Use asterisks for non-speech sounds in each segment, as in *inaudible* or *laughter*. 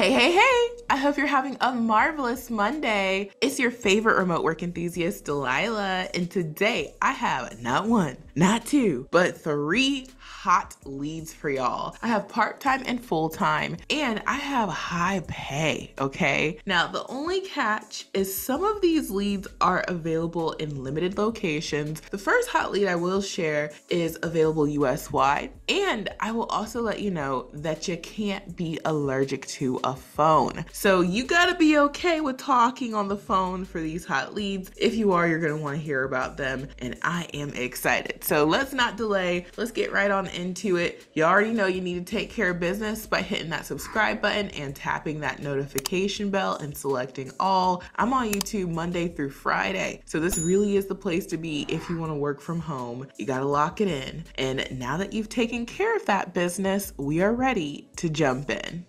Hey, hey, hey! I hope you're having a marvelous Monday. It's your favorite remote work enthusiast, Delilah, and today I have not one, not two, but three hot leads for y'all. I have part time and full time, and I have high pay, okay? Now, the only catch is some of these leads are available in limited locations. The first hot lead I will share is available US wide, and I will also let you know that you can't be allergic to a phone. So you gotta be okay with talking on the phone for these hot leads. If you are, you're gonna wanna hear about them, and I am excited. So let's not delay, let's get right on into it. You already know you need to take care of business by hitting that subscribe button and tapping that notification bell and selecting all. I'm on YouTube Monday through Friday, so this really is the place to be if you want to work from home. You got to lock it in. And now that you've taken care of that business, we are ready to jump in.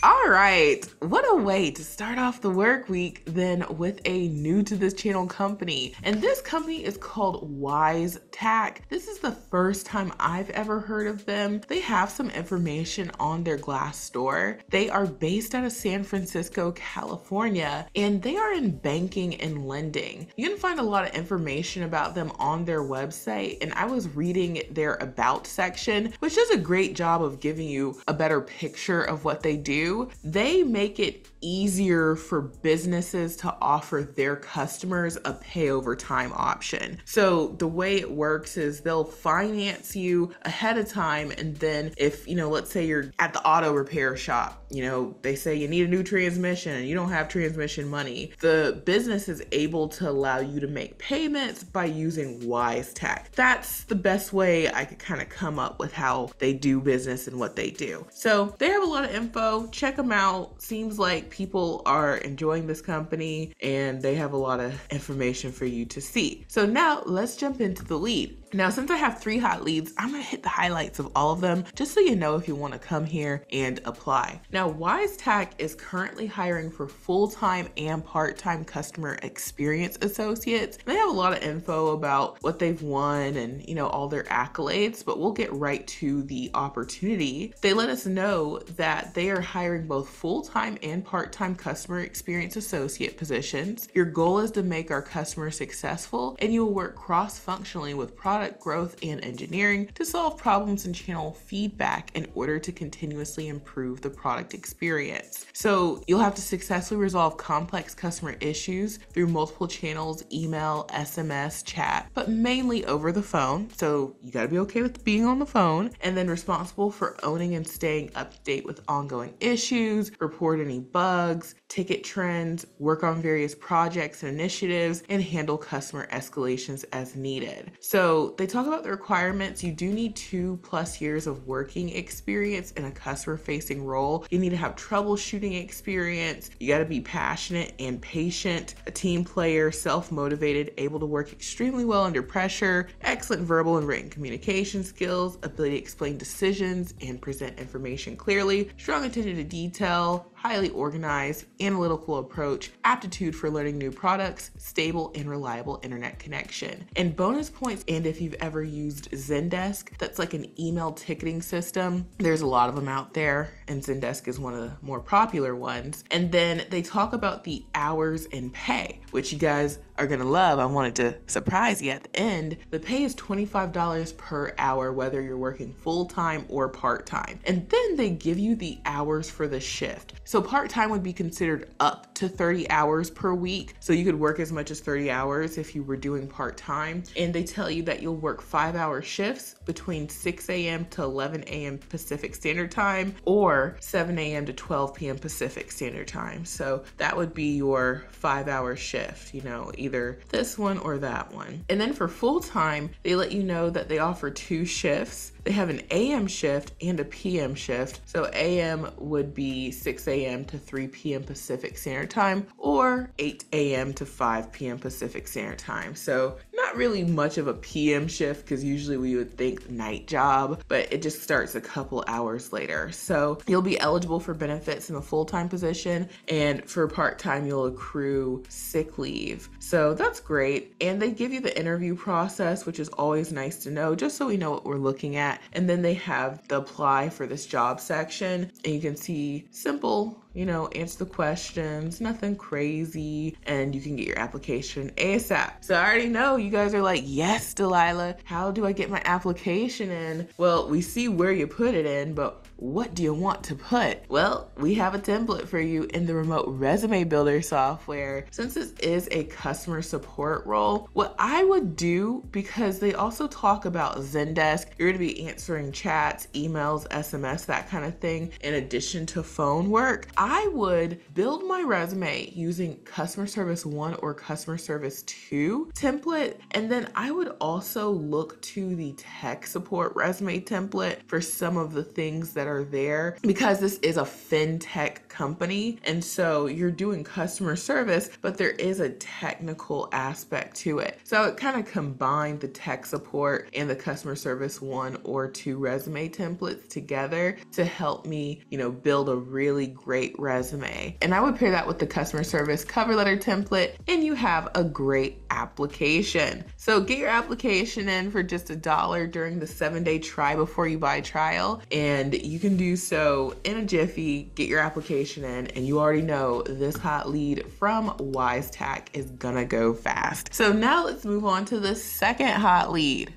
All right, what a way to start off the work week than with a new to this channel company. And this company is called Wise Tack. This is the first time I've ever heard of them. They have some information on their Glassdoor. They are based out of San Francisco, California, and they are in banking and lending. You can find a lot of information about them on their website, and I was reading their About section, which does a great job of giving you a better picture of what they do they make it easier for businesses to offer their customers a pay over time option. So the way it works is they'll finance you ahead of time and then if, you know, let's say you're at the auto repair shop, you know, they say you need a new transmission and you don't have transmission money. The business is able to allow you to make payments by using Wisetack. That's the best way I could kind of come up with how they do business and what they do. So they have a lot of info. Check them out. Seems like people are enjoying this company and they have a lot of information for you to see. So now let's jump into the lead. Now, since I have three hot leads, I'm gonna hit the highlights of all of them just so you know if you wanna come here and apply. Now, Wisetack is currently hiring for full-time and part-time customer experience associates. They have a lot of info about what they've won and, you know, all their accolades, but we'll get right to the opportunity. They let us know that they are hiring both full-time and part-time customer experience associate positions. Your goal is to make our customers successful and you will work cross-functionally with product product growth and engineering to solve problems and channel feedback in order to continuously improve the product experience. So you'll have to successfully resolve complex customer issues through multiple channels, email, SMS, chat, but mainly over the phone. So you gotta be okay with being on the phone and then responsible for owning and staying up to date with ongoing issues, report any bugs, ticket trends, work on various projects and initiatives, and handle customer escalations as needed. So they talk about the requirements. You do need two plus years of working experience in a customer facing role. You need to have troubleshooting experience. You got to be passionate and patient, a team player, self motivated, able to work extremely well under pressure, excellent verbal and written communication skills, ability to explain decisions and present information clearly, strong attention to detail, highly organized, analytical approach, aptitude for learning new products, stable and reliable internet connection. And bonus points, and if you've ever used Zendesk, that's like an email ticketing system. There's a lot of them out there, and Zendesk is one of the more popular ones. And then they talk about the hours and pay, which you guys are gonna love. I wanted to surprise you at the end. The pay is $25 per hour, whether you're working full time or part time. And then they give you the hours for the shift. So part time would be considered up to 30 hours per week. So you could work as much as 30 hours if you were doing part time. And they tell you that you'll work five hour shifts between 6 a.m. to 11 a.m. Pacific Standard Time or 7 a.m. to 12 p.m. Pacific Standard Time. So that would be your five hour shift, you know, this one or that one. And then for full time, they let you know that they offer two shifts. They have an AM shift and a PM shift. So AM would be 6 a.m. to 3 p.m. Pacific Standard Time or 8 a.m. to 5 p.m. Pacific Standard Time. So not really much of a PM shift because usually we would think night job, but it just starts a couple hours later. So you'll be eligible for benefits in a full time position, and for part time, you'll accrue sick leave. So that's great. And they give you the interview process, which is always nice to know, just so we know what we're looking at. And then they have the apply for this job section, and you can see simple you know, answer the questions, nothing crazy, and you can get your application ASAP. So I already know you guys are like, yes, Delilah, how do I get my application in? Well, we see where you put it in, but what do you want to put? Well, we have a template for you in the remote resume builder software. Since this is a customer support role, what I would do, because they also talk about Zendesk, you're gonna be answering chats, emails, SMS, that kind of thing, in addition to phone work. I would build my resume using customer service one or customer service two template, and then I would also look to the tech support resume template for some of the things that are there because this is a fintech company. And so you're doing customer service, but there is a technical aspect to it. So it kind of combined the tech support and the customer service one or two resume templates together to help me, you know, build a really great resume. And I would pair that with the customer service cover letter template, and you have a great application. So get your application in for just a dollar during the seven day try before you buy trial, and you can do so in a jiffy, get your application in, and you already know this hot lead from Wisetack is gonna go fast. So now let's move on to the second hot lead.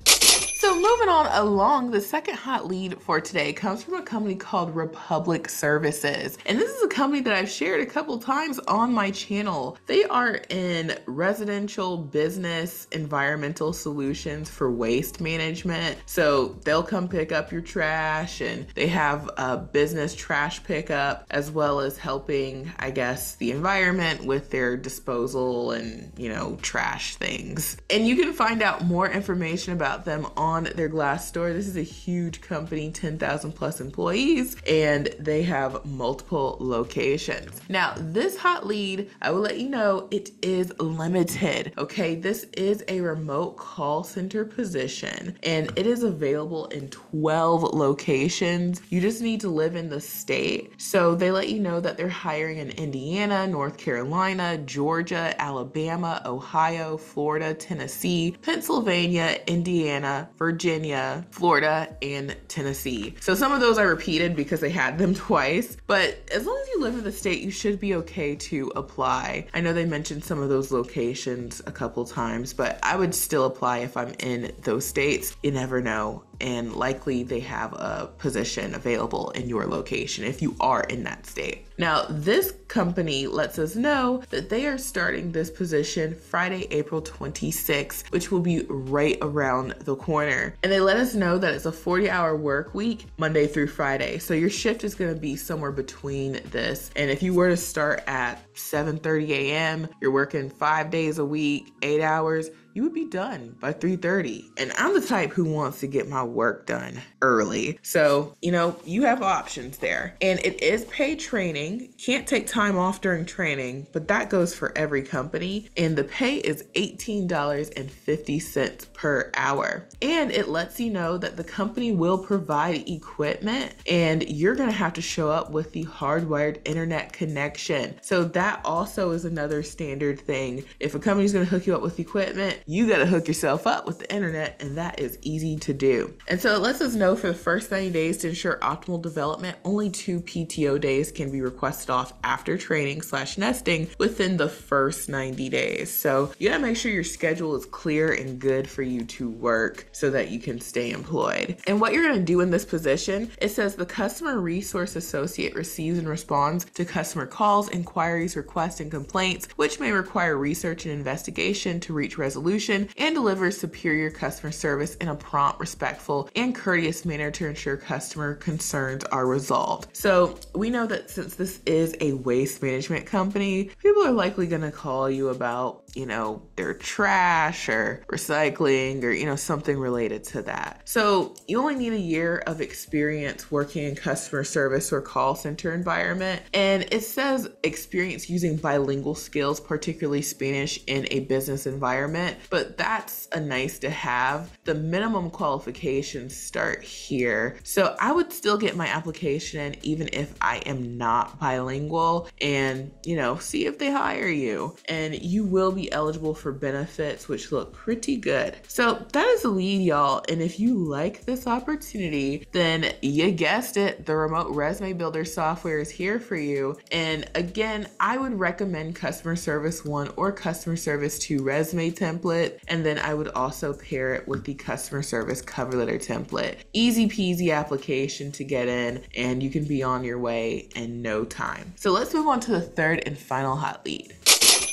Moving on along, the second hot lead for today comes from a company called Republic Services. And this is a company that I've shared a couple times on my channel. They are in residential business environmental solutions for waste management. So they'll come pick up your trash and they have a business trash pickup as well as helping, I guess, the environment with their disposal and, you know, trash things. And you can find out more information about them on on their Glassdoor. This is a huge company, 10,000 plus employees, and they have multiple locations. Now, this hot lead, I will let you know, it is limited. Okay, this is a remote call center position and it is available in 12 locations. You just need to live in the state. So they let you know that they're hiring in Indiana, North Carolina, Georgia, Alabama, Ohio, Florida, Tennessee, Pennsylvania, Indiana, Virginia, Florida, and Tennessee. So some of those I repeated because they had them *laughs* twice, but as long as you live in the state, you should be okay to apply. I know they mentioned some of those locations a couple times, but I would still apply if I'm in those states. You never know and likely they have a position available in your location if you are in that state. Now, this company lets us know that they are starting this position Friday, April 26th, which will be right around the corner. And they let us know that it's a 40 hour work week, Monday through Friday. So your shift is going to be somewhere between this. And if you were to start at 7:30 a.m., you're working 5 days a week, 8 hours, you would be done by 3:30. And I'm the type who wants to get my work done early. So, you know, you have options there. And it is paid training. Can't take time off during training, but that goes for every company. And the pay is $18.50 per hour. And it lets you know that the company will provide equipment and you're going to have to show up with the hardwired internet connection. So that also is another standard thing. If a company's going to hook you up with equipment, you got to hook yourself up with the internet, and that is easy to do. And so it lets us know for the first 90 days to ensure optimal development, only two PTO days can be requested off after training slash nesting within the first 90 days. So you got to make sure your schedule is clear and good for you to work so that you can stay employed. And what you're going to do in this position, it says the customer resource associate receives and responds to customer calls, inquiries, requests, and complaints, which may require research and investigation to reach resolution solution and delivers superior customer service in a prompt, respectful, and courteous manner to ensure customer concerns are resolved. So we know that since this is a waste management company, people are likely going to call you about, you know, their trash or recycling or, you know, something related to that. So you only need a year of experience working in customer service or call center environment. And it says experience using bilingual skills, particularly Spanish in a business environment. but that's a nice to have. The minimum qualifications start here. So I would still get my application even if I am not bilingual and, you know, see if they hire you. And you will be eligible for benefits, which look pretty good. So that is the lead, y'all. And if you like this opportunity, then you guessed it, the remote resume builder software is here for you. And again, I would recommend Customer Service One or Customer Service Two resume template. And then I would also pair it with the Customer Service cover letter template. Easy peasy application to get in, and you can be on your way in no time. So let's move on to the third and final hot lead.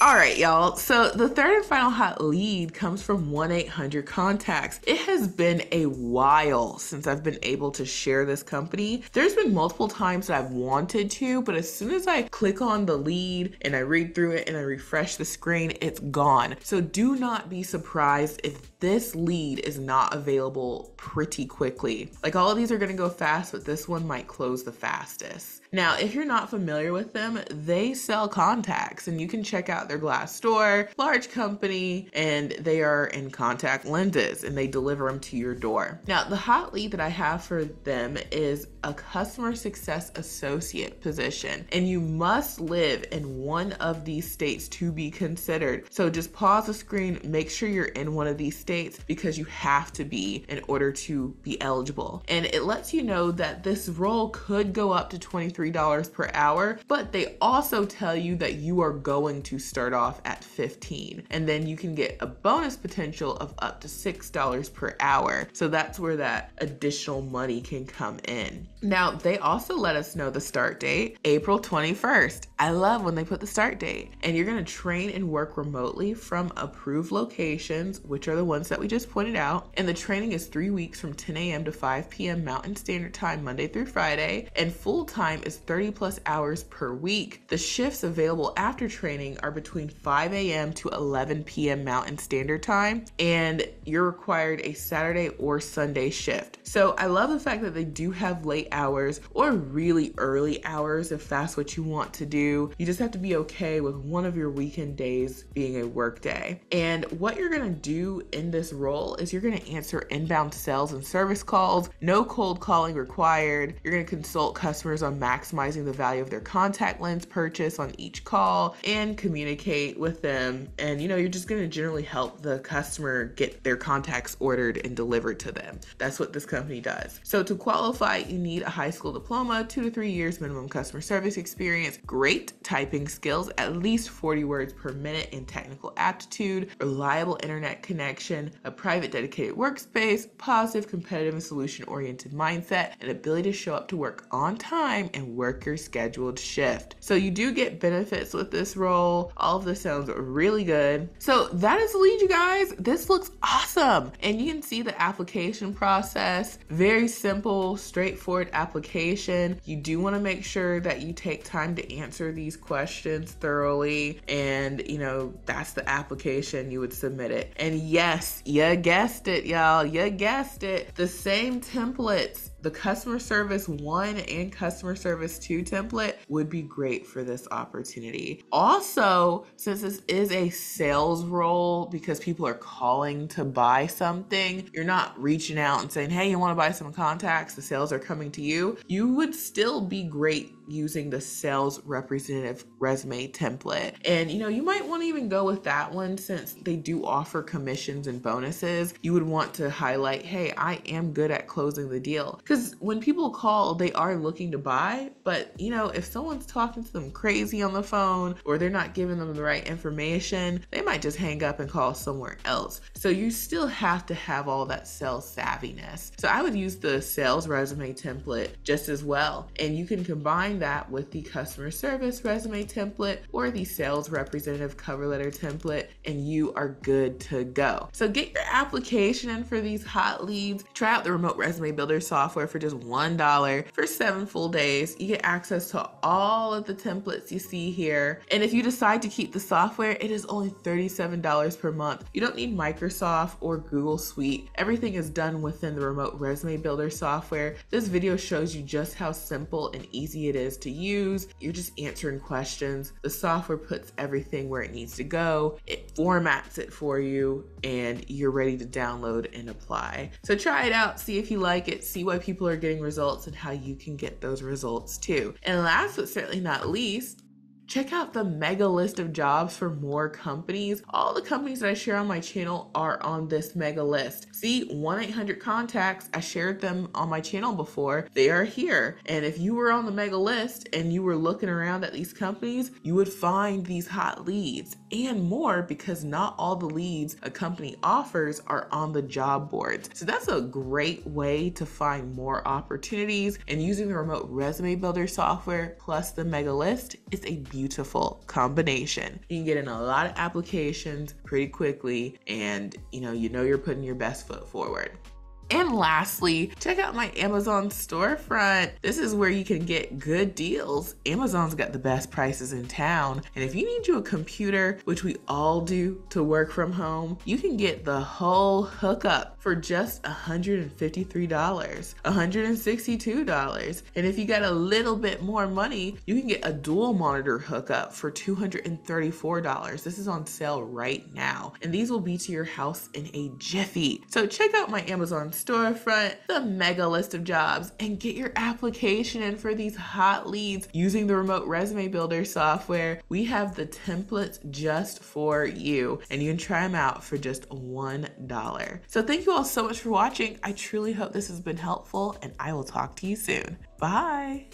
All right, y'all. So the third and final hot lead comes from 1 800 Contacts. It has been a while since I've been able to share this company. There's been multiple times that I've wanted to, but as soon as I click on the lead and I read through it and I refresh the screen, it's gone. So do not be surprised if this lead is not available pretty quickly. Like all of these are gonna go fast, but this one might close the fastest. Now, if you're not familiar with them, they sell contacts and you can check out their Glassdoor, large company, and they are in contact lenses and they deliver them to your door. Now, the hot lead that I have for them is a customer success associate position, and you must live in one of these states to be considered. So just pause the screen, make sure you're in one of these states because you have to be in order to be eligible. And it lets you know that this role could go up to $23 per hour, but they also tell you that you are going to start off at 15 and then you can get a bonus potential of up to $6 per hour. So that's where that additional money can come in. Now, they also let us know the start date, April 21st. I love when they put the start date. And you're to train and work remotely from approved locations, which are the ones that we just pointed out. And the training is three weeks from 10 a.m. to 5 p.m. Mountain Standard Time, Monday through Friday. And full time is 30 plus hours per week. The shifts available after training are between 5 a.m. to 11 p.m. Mountain Standard Time. And you're required a Saturday or Sunday shift. So I love the fact that they do have late hours or really early hours if that's what you want to do. You just have to be okay with one of your weekend days being a work day. And what you're gonna do in this role is you're gonna answer inbound sales and service calls, no cold calling required. You're gonna consult customers on maximizing the value of their contact lens purchase on each call and communicate with them. And you know, you're just gonna generally help the customer get their contacts ordered and delivered to them. That's what this company does. So to qualify, you need need a high school diploma, two to three years minimum customer service experience, great typing skills, at least 40 words per minute in technical aptitude, reliable internet connection, a private dedicated workspace, positive, competitive, and solution oriented mindset, and ability to show up to work on time and work your scheduled shift. So you do get benefits with this role. All of this sounds really good. So that is the lead, you guys. This looks awesome. And you can see the application process. Very simple, straightforward application. You do want to make sure that you take time to answer these questions thoroughly. And, you know, that's the application you would submit it. And yes, you guessed it, y'all. You guessed it. The same templates the customer service one and customer service two template would be great for this opportunity. Also, since this is a sales role because people are calling to buy something, you're not reaching out and saying, Hey, you want to buy some contacts? The sales are coming to you. You would still be great using the sales representative resume template. And you know, you might want to even go with that one since they do offer commissions and bonuses. You would want to highlight, hey, I am good at closing the deal. Because when people call, they are looking to buy, but you know, if someone's talking to them crazy on the phone or they're not giving them the right information, they might just hang up and call somewhere else. So you still have to have all that sales savviness. So I would use the sales resume template just as well. And you can that with the customer service resume template or the sales representative cover letter template, and you are good to go. So get your application in for these hot leads. Try out the remote resume builder software for just $1 for seven full days. You get access to all of the templates you see here. And if you decide to keep the software, it is only $37 per month. You don't need Microsoft or Google Suite. Everything is done within the remote resume builder software. This video shows you just how simple and easy it is is to use. You're just answering questions. The software puts everything where it needs to go, it formats it for you, and you're ready to download and apply. So try it out, see if you like it, see why people are getting results, and how you can get those results too. And last but certainly not least, Check out the mega list of jobs for more companies. All the companies that I share on my channel are on this mega list. See, 1 800 contacts, I shared them on my channel before. They are here. And if you were on the mega list and you were looking around at these companies, you would find these hot leads and more because not all the leads a company offers are on the job boards. So that's a great way to find more opportunities. And using the remote resume builder software plus the mega list is a beautiful combination. You can get in a lot of applications pretty quickly and you know, you know you're putting your best foot forward. And lastly, check out my Amazon storefront. This is where you can get good deals. Amazon's got the best prices in town. And if you need you a computer, which we all do to work from home, you can get the whole hookup for just $153, $162. And if you got a little bit more money, you can get a dual monitor hookup for $234. This is on sale right now. And these will be to your house in a jiffy. So check out my Amazon storefront, the mega list of jobs, and get your application in for these hot leads using the remote resume builder software. We have the templates just for you, and you can try them out for just $1. So thank you all so much for watching. I truly hope this has been helpful, and I will talk to you soon. Bye.